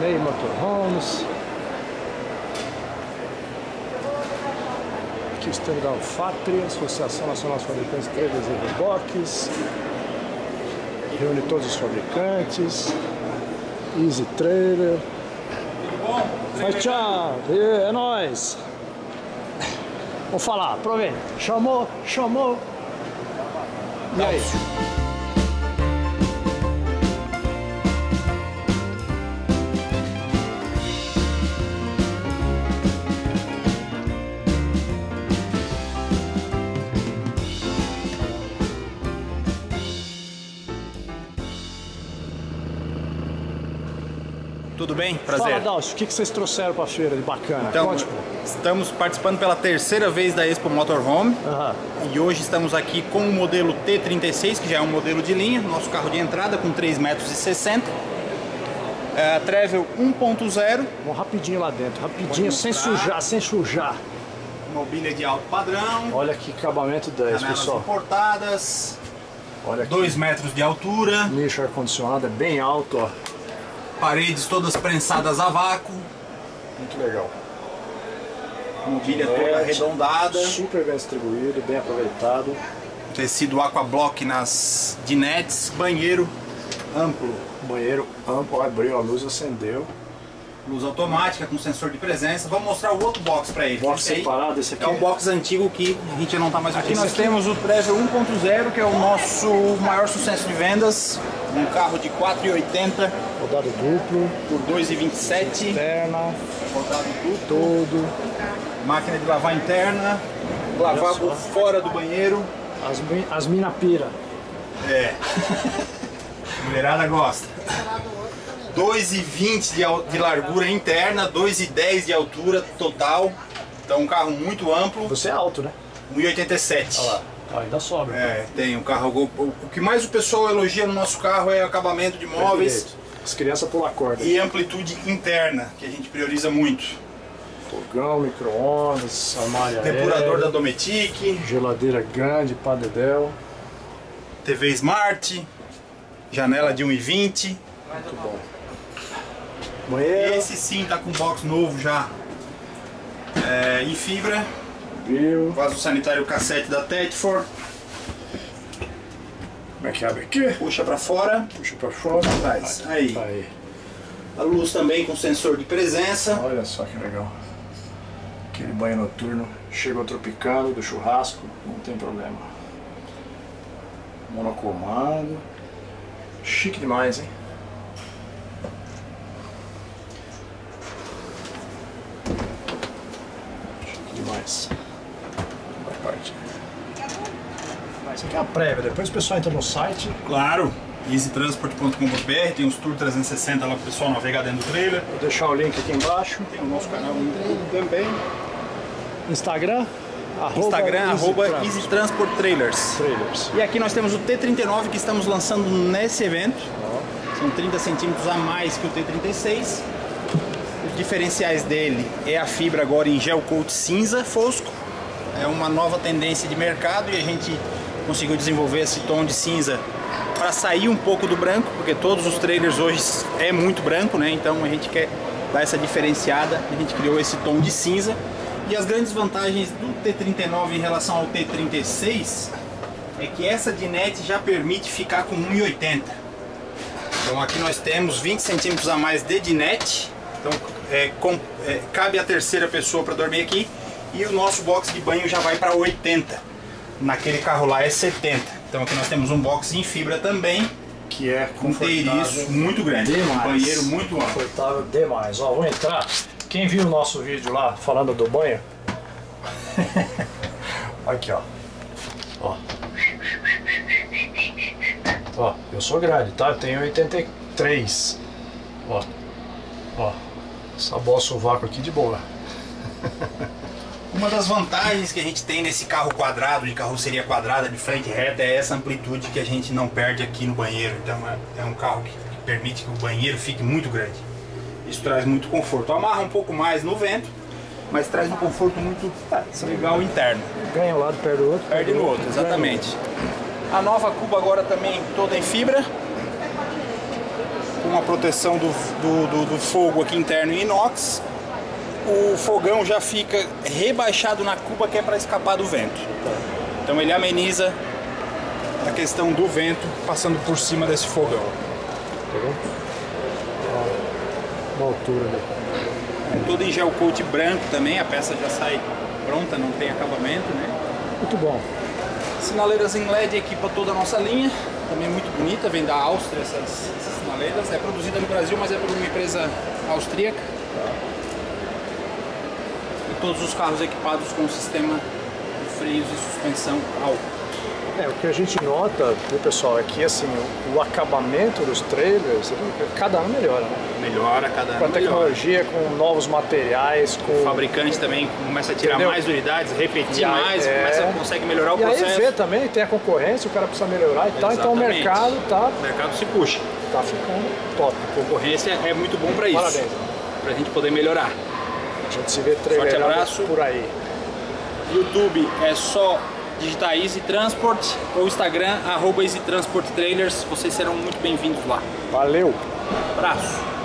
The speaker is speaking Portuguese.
Ney Motorhomes. Aqui o da Alfatria, Associação Nacional dos Fabricantes de Trailers e Reboques. Reúne todos os fabricantes. Easy Trailer. Mas tchau, é nóis. Vou falar, aproveita. Chamou, chamou. E aí? Tudo bem? Fala, Prazer. Dalcio, o que vocês trouxeram pra feira de bacana? Então, Conte, estamos participando pela terceira vez da Expo Motorhome Aham. e hoje estamos aqui com o modelo T36, que já é um modelo de linha, nosso carro de entrada com 3,60 metros. É, Travel 1.0, Vamos rapidinho lá dentro, rapidinho, sem sujar, sem sujar. mobília de alto padrão, Olha que acabamento 10, janelas pessoal. importadas, Olha aqui. 2 metros de altura, Nicho ar-condicionado é bem alto, ó. Paredes todas prensadas a vácuo, Muito legal. mobília toda arredondada, Super bem distribuído, bem aproveitado. tecido aquablock nas dinetes, banheiro amplo, Banheiro amplo, abriu a luz, acendeu. luz automática com sensor de presença. Vamos mostrar o outro box para ele. Box Esse separado, esse aqui. É um box antigo que a gente não está mais aqui. Esse nós aqui- temos o Travel 1.0, que é o nosso maior sucesso de vendas. Um carro de 4,80 Rodado duplo, por 2,27. perna, Rodado duplo. todo. Máquina de lavar interna. Só. fora do banheiro. As, as mina pira. É. Mulherada gosta. 2,20 de, de largura interna, 2,10 de altura total. Então um carro muito amplo. Você é alto, né? 1,87. Olha lá. Ah, ainda sobra. É, tem um carro. O, o que mais o pessoal elogia no nosso carro é acabamento de móveis Direito. As crianças pulam corda. e amplitude interna, que a gente prioriza muito. Fogão, micro-ondas, armário Depurador da aéreo, Dometic, geladeira grande, pá dedéu. TV Smart, janela de 1,20. Muito bom. Banheiro, esse sim tá com box novo já é, em fibra. viu? Vaso sanitário cassete da Tetford. Como é que abre aqui? Puxa pra fora. Puxa pra fora. Atrás. Aí. Aí. A luz também com sensor de presença. Olha só que legal. Aquele banho noturno. Chegou tropicando do churrasco, não tem problema. Monocomando. Chique demais, hein? Chique demais. Vai parte. Mas isso aqui é a prévia, depois o pessoal entra no site. Claro. easytransport.com.br, tem os Tour 360 lá pro pessoal navegar dentro do trailer. Vou deixar o link aqui embaixo. Tem o nosso canal no YouTube também. Instagram, arroba Instagram, Easy arroba Trans- Easy Transport Trailers. Trailers. E aqui nós temos o T39 que estamos lançando nesse evento. São 30 centímetros a mais que o T36. Os diferenciais dele é a fibra agora em gel coat cinza fosco. É uma nova tendência de mercado e a gente conseguiu desenvolver esse tom de cinza para sair um pouco do branco, porque todos os trailers hoje é muito branco, né? Então a gente quer dar essa diferenciada. A gente criou esse tom de cinza. E as grandes vantagens do T39 em relação ao T36 é que essa dinette já permite ficar com 1,80. Então aqui nós temos 20 centímetros a mais de dinette. Então é, com- é, cabe a terceira pessoa para dormir aqui. E o nosso box de banho já vai para 80. Naquele carro lá é 70. Então aqui nós temos um box em fibra também. Que é Com teiriço confortável muito grande. demais. Um banheiro muito amplo. Confortável demais. Ó, vou entrar. Quem viu o nosso vídeo lá falando do banho? Aqui, ó. Ó. Ó, eu sou grande, tá? Eu tenho 83. Ó. Ó. Saboço o vácuo aqui de boa. Uma das vantagens que a gente tem nesse carro quadrado, de carroceria quadrada, de frente reta, é essa amplitude que a gente não perde aqui no banheiro. Então é, é um carro que, permite que o banheiro fique muito grande. Isso traz muito conforto. Amarra um pouco mais no vento, mas traz um conforto muito legal interno. Ganha um lado, perde o outro. Perde no outro, exatamente. A nova cuba agora também toda em fibra. Com a proteção do, do, do, do fogo aqui interno em inox. O fogão já fica rebaixado na cuba que é para escapar do vento. Então ele ameniza a questão do vento passando por cima desse fogão. Tá vendo? Uma altura ali. É tudo em gel coat branco também, a peça já sai pronta, não tem acabamento, né? Muito bom. Sinaleiras em LED equipa toda a nossa linha, também muito bonita, vem da Áustria essas, essas sinaleiras. É produzida no Brasil, mas é por uma empresa austríaca. E todos os carros equipados com sistema de freios e suspensão álcool. É, o que a gente nota, viu, pessoal, é que assim, o, o acabamento dos trailers, cada ano melhora, né? Melhora cada Com a ano. melhora. tecnologia, com novos materiais, com... O fabricante também começa a tirar Entendeu? mais unidades, repetir E aí, mais, é. começa, consegue melhorar o E aí processo. vê também, tem a concorrência, o cara precisa melhorar e tal, então o Exatamente. mercado tá, O mercado se puxa. tá ficando top. A concorrência é muito bom para isso. Parabéns. Pra gente poder melhorar. A gente se vê trailerado abraço. por aí. YouTube é só digitar Easy Transport ou Instagram, arroba Easy Transport Trailers. Vocês serão muito bem-vindos lá. Valeu! Abraço!